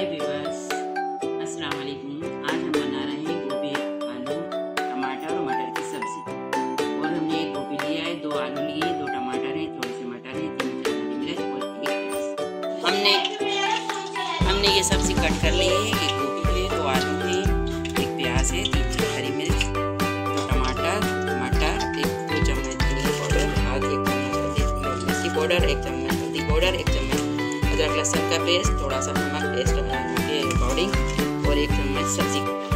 हाय viewers अस्सलाम वालेकुम आज हम बना रहे हैं गोभी, आलू, टमाटर और मटर की सब्ज़ी। और हमने एक गोभी लिया है, दो आलू लिए, दो टमाटर हैं, थोड़े से मटर हैं, तीन हरी मिर्च और एक हमने हमने ये सब्ज़ी कट कर ली है, एक गोभी है दो आलू है एक प्याज है, तीन चार हरी मिर्च, टमाटर, मटर, एक दो चम्मच धनिया पाउडर आध एक चम्मच मिर्ची पाउडर, एक चम्मच हल्दी पाउडर, एक चम्मच अदरक लहसुन का पेस्ट, थोड़ा सा नमक टेस्ट के अकॉर्डिंग और एक चम्मच सब्ज़ी